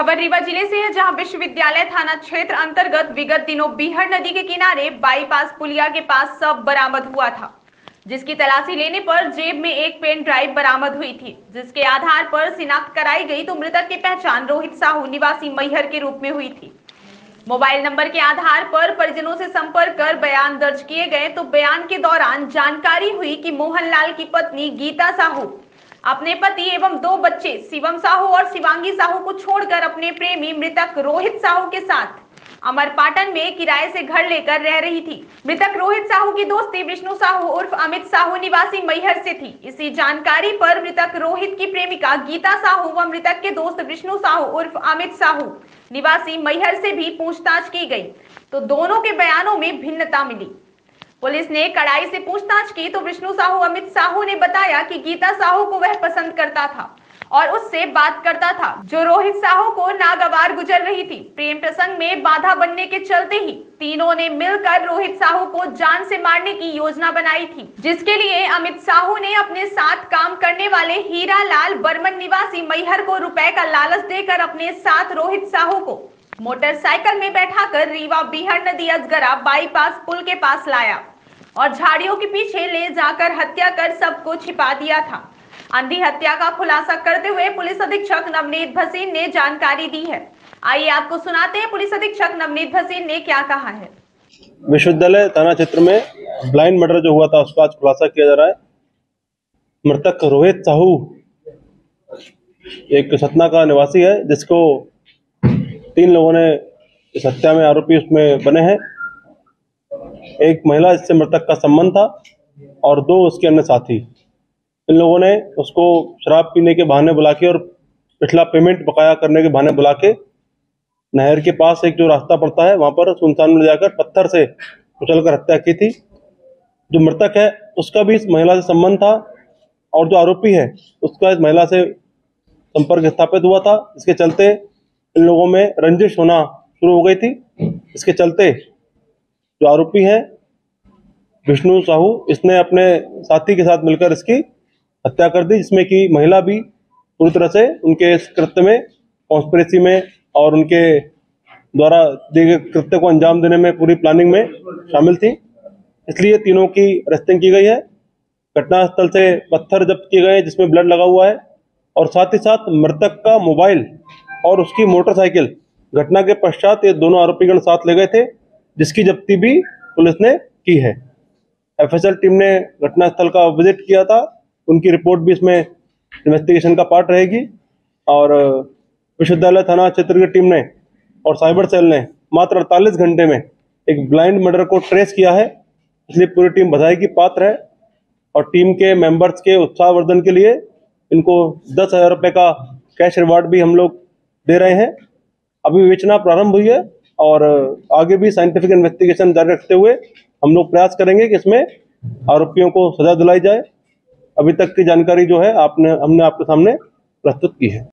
खबर रीवा ज़िले से है, जहाँ विश्वविद्यालय थाना क्षेत्र अंतर्गत विगत दिनों बीहड़ नदी के किनारे बाईपास पुलिया के पास सब बरामद हुआ था, जिसकी तलाशी लेने पर जेब में एक पेन ड्राइव बरामद हुई थी, जिसके आधार पर शिनाख्त कराई गई तो मृतक की पहचान रोहित साहू निवासी मैहर के रूप में हुई थी। मोबाइल नंबर के आधार पर परिजनों से संपर्क कर बयान दर्ज किए गए तो बयान के दौरान जानकारी हुई कि मोहनलाल की पत्नी गीता साहू अपने पति एवं दो बच्चे, शिवम साहू और शिवांगी साहू को छोड़कर अपने प्रेमी मृतक रोहित साहू के साथ अमरपाटन में किराए से घर लेकर रह रही थी। मृतक रोहित साहू की दोस्ती विष्णु साहू उर्फ़ अमित साहू निवासी मैहर से थी। इसी जानकारी पर मृतक रोहित की प्रेमिका गीता साहू व मृतक के दोस्त विष्णु साहू उर्फ़ अमित साहू निवासी मैहर से भी पूछताछ की गई। तो दोनों के बयानों में भिन्नता मिली। पुलिस ने कड़ाई से पूछताछ की तो विष्णु साहू, अमित साहू ने बताया कि गीता साहू को वह पसंद करता था और उससे बात करता था, जो रोहित साहू को नागवार गुजर रही थी। प्रेम प्रसंग में बाधा बनने के चलते ही तीनों ने मिलकर रोहित साहू को जान से मारने की योजना बनाई थी, जिसके लिए अमित साहू ने अपने साथ काम करने वाले हीरा लाल बर्मन निवासी मैहर को रुपए का लालच देकर अपने साथ रोहित साहू को मोटरसाइकिल में बैठाकर रीवा बिहार नदी अजगरा बाईपास पुल के पास लाया। और झाड़ियों के पीछे ले जाकर हत्या कर सबको छिपा दिया था। अंधी हत्या का खुलासा करते हुए पुलिस अधीक्षक नवनीत भसीन ने जानकारी दी है। आइए आपको सुनाते हैं पुलिस अधीक्षक नवनीत भसीन ने क्या कहा है। विश्वविद्यालय थाना क्षेत्र में ब्लाइंड मर्डर जो हुआ था, उसका आज खुलासा किया जा रहा है। मृतक रोहित साहू एक सतना का निवासी है, जिसको तीन लोगों ने इस हत्या में आरोपी उसमें बने हैं। एक महिला इससे मृतक का संबंध था और दो उसके अन्य साथी। इन लोगों ने उसको शराब पीने के बहाने बुला के और पिछला पेमेंट बकाया करने के बहाने बुला के नहर के पास एक जो रास्ता पड़ता है, वहाँ पर सुनसान में जाकर पत्थर से उछलकर हत्या की थी। जो मृतक है, उसका भी इस महिला से संबंध था और जो आरोपी है, उसका इस महिला से संपर्क स्थापित हुआ था। इसके चलते इन लोगों में रंजिश होना शुरू हो गई थी। इसके चलते जो आरोपी है, विष्णु साहू, इसने अपने साथी के साथ मिलकर इसकी हत्या कर दी, जिसमें कि महिला भी पूरी तरह से उनके इस कृत्य में कॉन्स्परेसी में और उनके द्वारा दिए गए कृत्य को अंजाम देने में, पूरी प्लानिंग में शामिल थी। इसलिए तीनों की अरेस्टिंग की गई है। घटनास्थल से पत्थर जब्त किए गए, जिसमें ब्लड लगा हुआ है और साथ ही साथ मृतक का मोबाइल और उसकी मोटरसाइकिल घटना के पश्चात ये दोनों आरोपीगण साथ ले गए थे। जिसकी जब्ती भी पुलिस ने की है। एफएसएल टीम ने घटनास्थल का विज़िट किया था। उनकी रिपोर्ट भी इसमें इन्वेस्टिगेशन का पार्ट रहेगी और विश्वविद्यालय थाना क्षेत्र की टीम ने और साइबर सेल ने मात्र 48 घंटे में एक ब्लाइंड मर्डर को ट्रेस किया है। इसलिए पूरी टीम बधाई की पात्र है और टीम के मेंबर्स के उत्साहवर्धन के लिए इनको दस हज़ार रुपये का कैश रिवार्ड भी हम लोग दे रहे हैं। अभी विवेचना प्रारंभ हुई है। और आगे भी साइंटिफिक इन्वेस्टिगेशन जारी रखते हुए हम लोग प्रयास करेंगे कि इसमें आरोपियों को सजा दिलाई जाए। अभी तक की जानकारी जो है आपने, हमने आपके सामने प्रस्तुत की है।